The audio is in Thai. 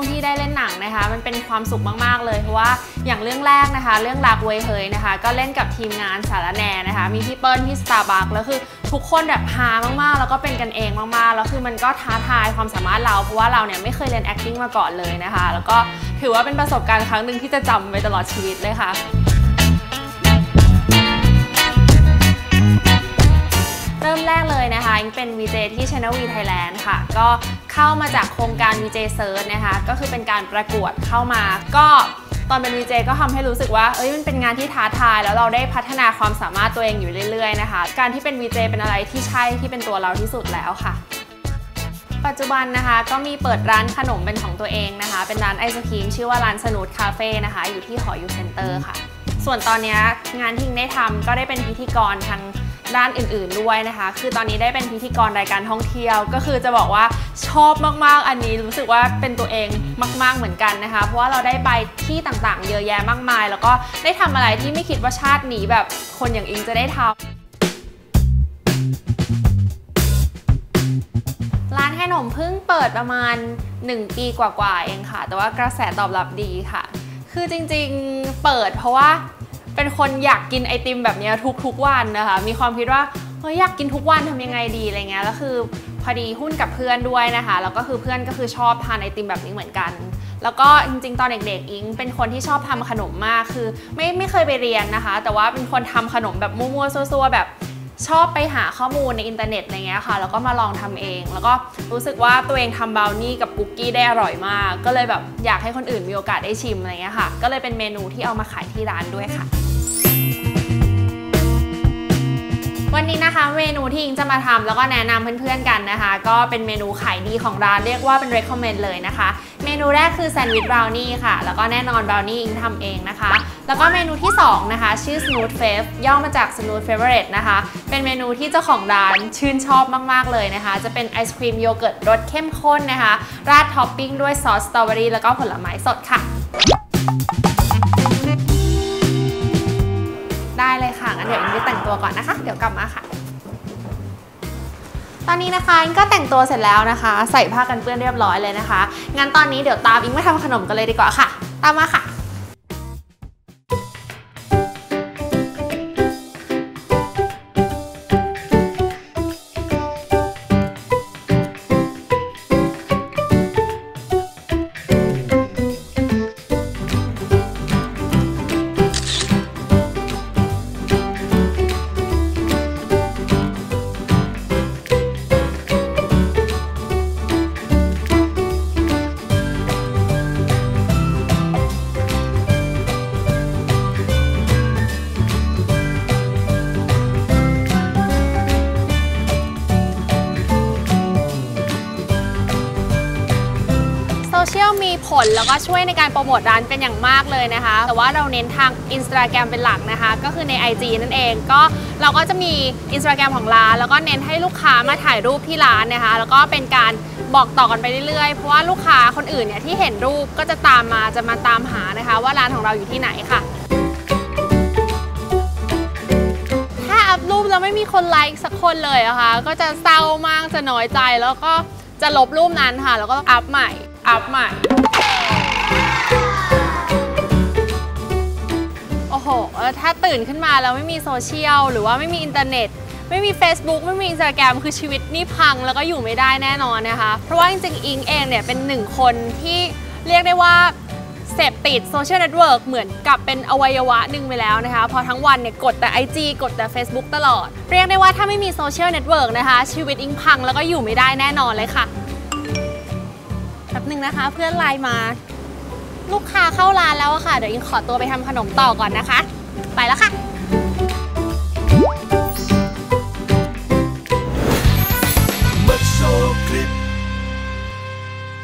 ช่วงที่ได้เล่นหนังนะคะ มันเป็นความสุขมากๆเลย เพราะว่าอย่างเรื่องแรกนะคะ เรื่องรักเวยเฮยนะคะ ก็เล่นกับทีมงานสารแนนะคะ มีพี่เปิ้ลพี่สตาร์บัคแล้วคือทุกคนแบบฮามากๆ แล้วก็เป็นกันเองมากๆ แล้วคือมันก็ท้าทายความสามารถเรา เพราะว่าเราเนี่ยไม่เคยเรียน acting มาก่อนเลยนะคะ แล้วก็ถือว่าเป็นประสบการณ์ครั้งหนึ่งที่จะจำไปตลอดชีวิตเลยค่ะ นะคะอิงเป็น VJ ที่ Channel V Thailand ค่ะ ก็เข้ามาจากโครงการ VJ Search นะคะ ก็คือเป็นการประกวดเข้ามา ก็ตอนเป็น VJ ก็ทำให้รู้สึกว่า เอ้ย มันเป็นงานที่ท้าทาย แล้วเราได้พัฒนาความสามารถตัวเองอยู่เรื่อยๆนะคะ การที่เป็น VJ เป็นอะไรที่ใช่ที่เป็นตัวเราที่สุดแล้วค่ะปัจจุบันนะคะก็มีเปิดร้านขนมเป็นของตัวเองนะคะ เป็นร้านไอศครีมชื่อว่าร้าน Smooth Cafe นะคะ อยู่ที่หอ U Center ค่ะ ส่วนตอนนี้งานที่อิงได้ทำก็ได้เป็นพิธีกรทาง ด้านอื่นๆด้วยนะคะ คือตอนนี้ได้เป็นพิธีกรรายการท่องเที่ยว ก็คือจะบอกว่าชอบมากๆ อันนี้รู้สึกว่าเป็นตัวเองมาก ๆเหมือนกันนะคะ เพราะว่าเราได้ไปที่ต่างๆ เยอะแยะมากมาย แล้วก็ได้ทำอะไรที่ไม่คิดว่าชาตินี้แบบคนอย่างอิงจะได้ทำร้านขนมเพิ่งเปิดประมาณ 1 ปีกว่าๆเองค่ะ แต่ว่ากระแสตอบรับดีค่ะ คือจริงๆเปิดเพราะว่า เป็นคนอยากกินไอติมแบบนี้ทุกๆวันนะคะ มีความคิดว่าเฮ้ยอยากกินทุกวันทำยังไงดีอะไรเงี้ยแล้วคือพอดีหุ้นกับเพื่อนด้วยนะคะแล้วก็คือเพื่อนก็คือชอบทานไอติมแบบนี้เหมือนกัน แล้วก็จริงๆ ตอนเด็กๆอิงเป็นคนที่ชอบทำขนมมากคือไม่ไม่เคยไปเรียนนะคะ แต่ว่าเป็นคนทำขนมแบบมั่วๆซัวๆแบบชอบไปหาข้อมูลในอินเทอร์เน็ตอะไรเงี้ยค่ะ แล้วก็มาลองทำเอง แล้วก็รู้สึกว่าตัวเองทำบราวนี่กับคุกกี้ได้อร่อยมาก ก็เลยแบบอยากให้คนอื่นมีโอกาสได้ชิมอะไรเงี้ยค่ะ ก็เลยเป็นเมนูที่เอามาขายที่ร้านด้วยค่ะ วันนี้นะคะเมนูที่อิ๊งค์จะมาทำแล้วก็แนะนำเพื่อนๆกันนะคะ ก็เป็นเมนูขายดีของร้านเรียกว่าเป็น recommend เลยนะคะ เมนูแรกคือแซนด์วิชบราวนี่ค่ะ แล้วก็แน่นอนบราวนี่อิ๊งค์ทำเองนะคะ แล้วก็เมนูที่ 2 นะคะ ชื่อ smooth fave ย่อมาจาก smooth favorite นะคะ เป็นเมนูที่เจ้าของร้านชื่นชอบมากๆเลยนะคะ จะเป็นไอศครีมโยเกิร์ตรสเข้มข้นนะคะ ราดท็อปปิ้งด้วยซอสสตรอเบอรี่แล้วก็ผลไม้สดค่ะ เดี๋ยวอิงไปแต่งตัวก่อนนะคะ เดี๋ยวกลับมาค่ะ ตอนนี้นะคะอิงก็แต่งตัวเสร็จแล้วนะคะ ใส่ผ้ากันเปื้อนเรียบร้อยเลยนะคะ งั้นตอนนี้เดี๋ยวตามอิงมาทำขนมกันเลยดีกว่าค่ะ ตามมาค่ะ เชียลมีผลแล้วก็ช่วยในการโปรโมทร้านเป็นอย่างมากเลยนะคะ แต่ว่าเราเน้นทาง Instagram เป็นหลักนะคะ ก็คือใน IG นั่นเอง ก็เราก็จะมี Instagram ของร้าน แล้วก็เน้นให้ลูกค้ามาถ่ายรูปที่ร้านนะคะ แล้วก็เป็นการบอกต่อกันไปเรื่อยๆ เพราะว่าลูกค้าคนอื่นเนี่ยที่เห็นรูปก็จะตามมาจะมาตามหานะคะ ว่าร้านของเราอยู่ที่ไหนค่ะถ้าอัพรูปแล้วไม่มีคนไลค์สักคนเลยอะค่ะก็จะเศร้ามากจะน้อยใจแล้วก็จะลบรูปนั้นค่ะ แล้วก็อัพใหม่ อัพใหม่ โอ้โหเออถ้าตื่นขึ้นมาแล้วไม่มีโซเชียล หรือว่าไม่มีอินเทอร์เน็ต ไม่มี Facebook ไม่มี Instagram คือชีวิตนี่พังแล้วก็อยู่ไม่ได้แน่นอนนะคะ เพราะว่าจริงๆ อิ๊งค์เองเนี่ยเป็นหนึ่งคนที่เรียกได้ว่าเสพติดโซเชียลเน็ตเวิร์กเหมือนกับเป็นอวัยวะหนึ่งไปแล้วนะคะ พอทั้งวันเนี่ยกดแต่ IG กดแต่ Facebook ตลอด เรียกได้ว่าถ้าไม่มีโซเชียลเน็ตเวิร์กนะคะ ชีวิตอิ๊งค์พังแล้วก็อยู่ไม่ได้แน่นอนเลยค่ะ นึ่งนะคะ เพื่อนไลน์มา ลูกค้าเข้าร้านแล้วอะค่ะ เดี๋ยวอิงขอตัวไปทำขนมต่อก่อนนะคะ ไปแล้วค่ะ